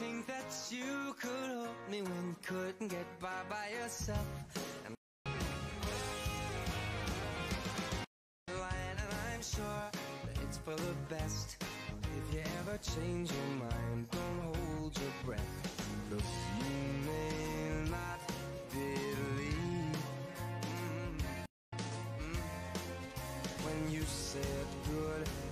think that you could hold me when you couldn't get by by yourself. And I'm sure that it's for the best. If you ever change your mind, don't hold your breath. Cause you may not believe mm -hmm. when you said goodbye.